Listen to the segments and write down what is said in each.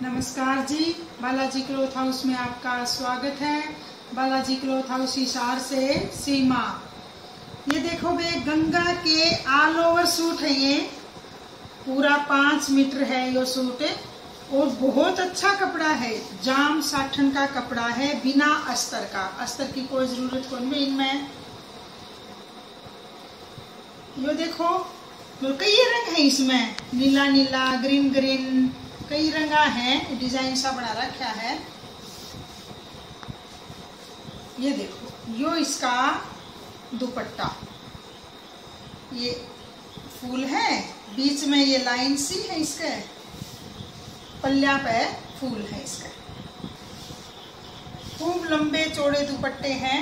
नमस्कार जी। Balaji cloth house में आपका स्वागत है। बालाजी क्लोथ हाउस हिसार से सीमा। ये देखो बे, गंगा के ऑल ओवर सूट है ये। पूरा पाँच मीटर है ये सूट और बहुत अच्छा कपड़ा है। जाम साठन का कपड़ा है, बिना अस्तर का। अस्तर की कोई ज़रूरत कौन भी इनमें। यो देखो कई रंग है इसमें। नीला नीला ग्रीन ग्रीन कई रंगा है, डिज़ाइन सा बना रखा है। ये देखो, यो इसका दुपट्टा। ये फूल है, बीच में ये लाइन सी है इसके पल्ला पे फूल है इसका। खूब लंबे चौड़े दुपट्टे हैं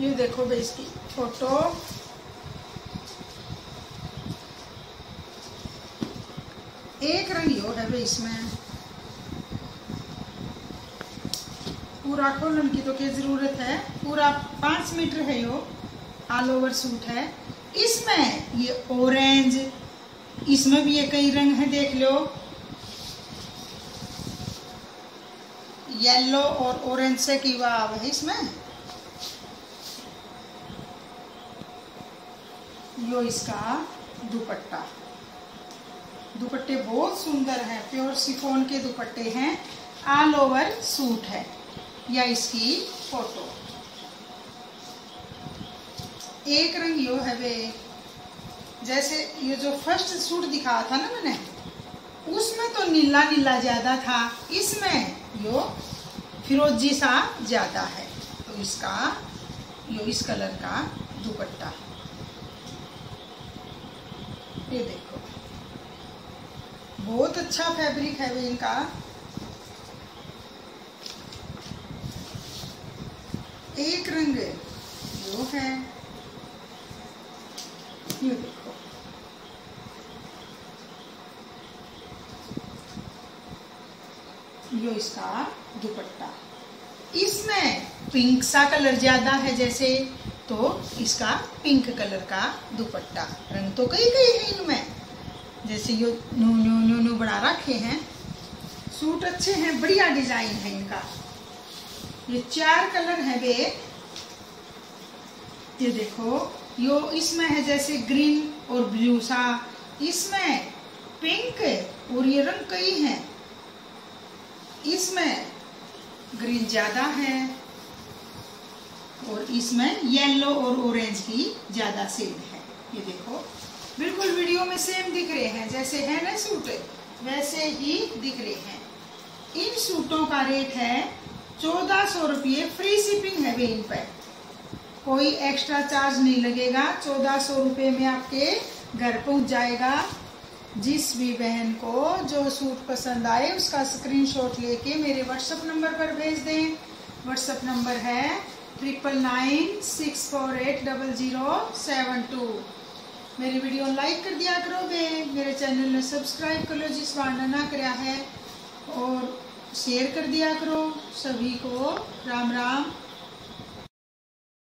ये देखो भाई इसकी फ़ोटो एक रंग यो है भाई इसमें। पूरा खोलन की तो क्या ज़रूरत है? पूरा पाँच मीटर है यो। ऑल ओवर सूट है। इसमें ये ऑरेंज इसमें भी ये कई रंग है, देख लो। येलो और ऑरेंज से की वाव है इसमें। यो इसका दुपट्टा। दुपट्टे बहुत सुंदर हैं, प्योर सिफोन के दुपट्टे हैं ऑल ओवर सूट है। या इसकी फ़ोटो एक रंग यो है वे जैसे ये जो फ़र्स्ट सूट दिखाया था ना मैंने, उसमें तो नीला नीला ज़्यादा था, इसमें यो फिरोजी सा ज़्यादा है। तो इसका, यो इस कलर का दुपट्टा। ये देखो। बहुत अच्छा फैब्रिक है इनका। एक रंग जो है। ये देखो। यो इसका दुपट्टा। इसमें पिंक सा कलर ज़्यादा है, जैसे तो इसका पिंक कलर का दुपट्टा। रंग तो कई कई है इनमें। जैसे यो न्यू न्यू न्यू न्यू बना रखे हैं। सूट अच्छे हैं, बढ़िया डिज़ाइन है इनका। ये चार कलर है वे। ये देखो, यो इसमें है जैसे ग्रीन और ब्लू सा। इसमें पिंक और ये रंग कई हैं। इसमें ग्रीन ज़्यादा है। और इसमें येलो और ऑरेंज की ज़्यादा सेल है। ये देखो। बिल्कुल वीडियो में सेम दिख रहे हैं। जैसे है ना सूट वैसे ही दिख रहे हैं। इन सूटों का रेट है चौदह सौ रुपये। फ्री शिपिंग है वे इन पर कोई एक्स्ट्रा चार्ज नहीं लगेगा। चौदह सौ रुपये में आपके घर पहुँच जाएगा। जिस भी बहन को जो सूट पसंद आए, उसका स्क्रीनशॉट लेके मेरे व्हाट्सएप नंबर पर भेज दें। व्हाट्सएप नंबर है triple nine six four eight double zero seven two मेरी वीडियो लाइक कर दिया करो बे मेरे चैनल ने सब्सक्राइब कर लो जिस ना कराया है। और शेयर कर दिया करो सभी को। राम राम।